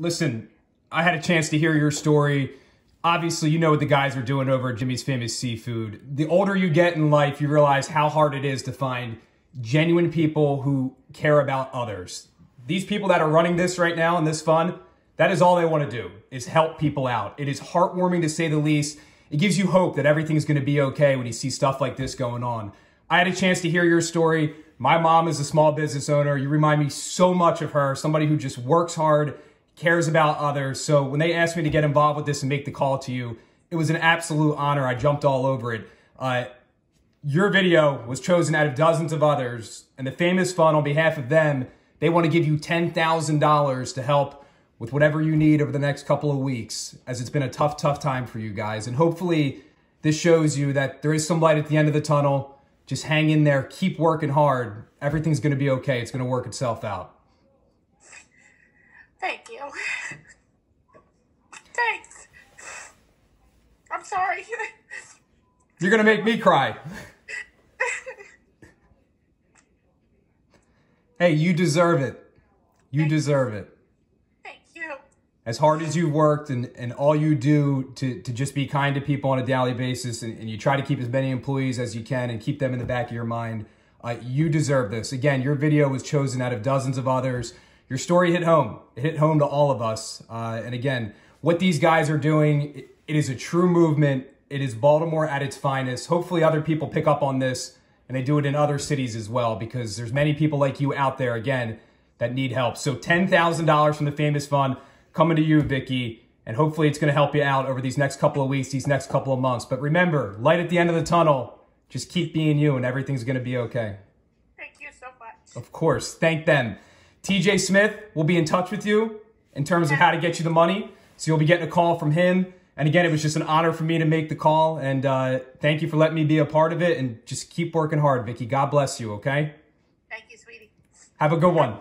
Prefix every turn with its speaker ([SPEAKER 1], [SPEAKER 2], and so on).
[SPEAKER 1] listen, I had a chance to hear your story. Obviously, you know what the guys are doing over at Jimmy's Famous Seafood. The older you get in life, you realize how hard it is to find genuine people who care about others. These people that are running this right now and this fund, that is all they want to do is help people out. It is heartwarming to say the least. It gives you hope that everything's going to be okay when you see stuff like this going on. I had a chance to hear your story. My mom is a small business owner. You remind me so much of her, somebody who just works hard, cares about others. So when they asked me to get involved with this and make the call to you, it was an absolute honor. I jumped all over it. Uh, your video was chosen out of dozens of others, and the Famous Fund, on behalf of them, they want to give you $10,000 to help with whatever you need over the next couple of weeks, as it's been a tough, tough time for you guys. And hopefully, this shows you that there is some light at the end of the tunnel. Just hang in there, keep working hard. Everything's going to be okay. It's going to work itself out.
[SPEAKER 2] Thank you. Thanks. I'm sorry.
[SPEAKER 1] You're going to make me cry. hey, you deserve it. You deserve it.
[SPEAKER 2] Thank you.
[SPEAKER 1] As hard as you've worked and, and all you do to, to just be kind to people on a daily basis and, and you try to keep as many employees as you can and keep them in the back of your mind, uh, you deserve this. Again, your video was chosen out of dozens of others. Your story hit home. It hit home to all of us. Uh, and again, what these guys are doing, it, it is a true movement. It is Baltimore at its finest. Hopefully other people pick up on this and they do it in other cities as well because there's many people like you out there, again, that need help. So $10,000 from the Famous Fund coming to you, Vikki, and hopefully it's going to help you out over these next couple of weeks, these next couple of months. But remember, light at the end of the tunnel. Just keep being you and everything's going to be okay.
[SPEAKER 2] Thank you so much.
[SPEAKER 1] Of course. Thank them. TJ Smith will be in touch with you in terms of how to get you the money. So you'll be getting a call from him. And again, it was just an honor for me to make the call. And uh, thank you for letting me be a part of it. And just keep working hard, Vikki. God bless you, okay?
[SPEAKER 2] Thank you, sweetie.
[SPEAKER 1] Have a good one.